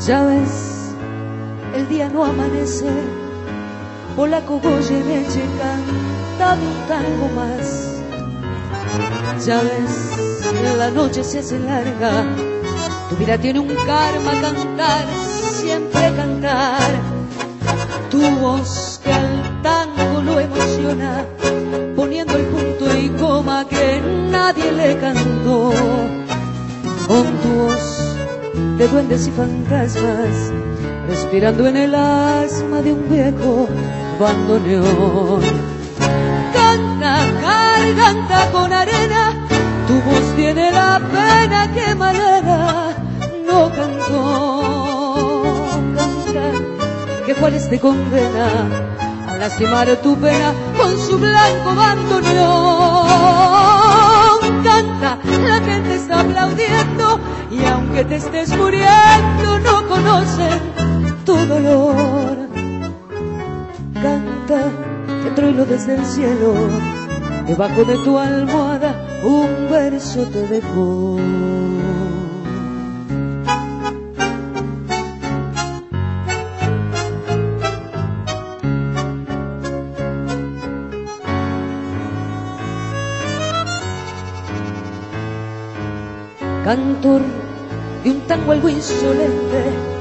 Ya ves, el día no amanece, polaco Goyeneche cantando un tango más. Ya ves, la noche se hace larga, tu vida tiene un karma cantar, siempre cantar. Tu voz que al tango lo emociona, poniendo el punto y coma que nadie le cantó. De duendes y fantasmas, respirando en el asma de un viejo bandoneón. Canta, garganta con arena, tu voz tiene la pena que Malena no cantó. Canta, que cuál te condena a lastimar tu pena con su blanco bandoneón. Canta, que troilo desde el cielo, debajo de tu almohada un verso te dejó. Cantor de un tango algo insolente,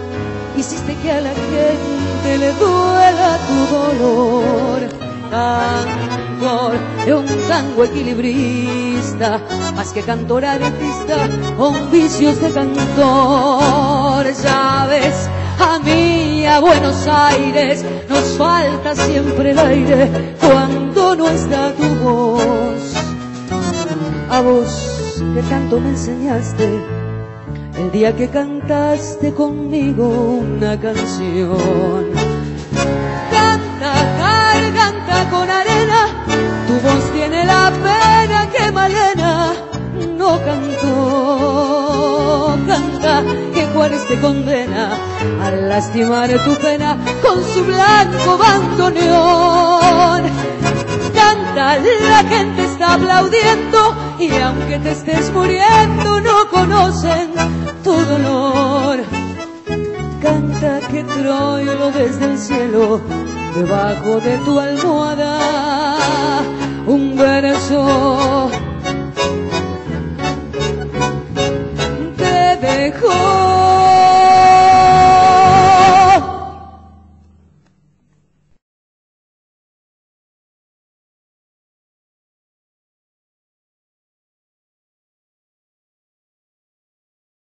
hiciste que a la gente le duela tu dolor. Cantor de un tango equilibrista, más que cantor artista, con vicios de cantor. Sabes, a mí, a Buenos Aires, nos falta siempre el aire cuando no está tu voz. A vos que tanto me enseñaste el día que cantaste conmigo una canción. Canta, garganta con arena, tu voz tiene la pena que Malena no cantó. Canta, que Juárez te condena a lastimar tu pena con su blanco bandoneón. Canta, la gente está aplaudiendo y aunque te estés muriendo no conocen tu dolor. Canta que Troilo desde el cielo, debajo de tu almohada,